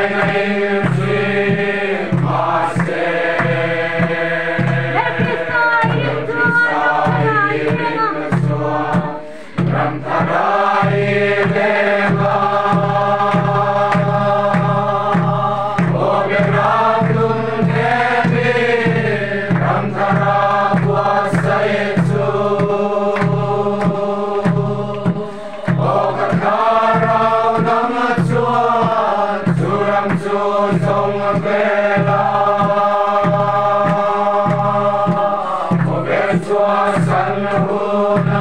Erkista Mana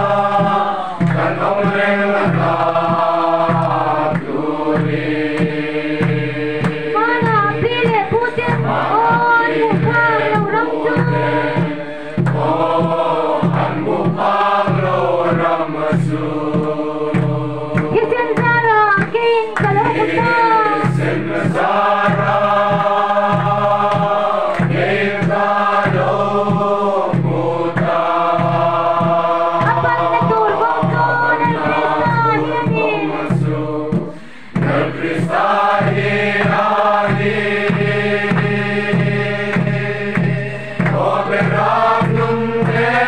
Operarium Dei.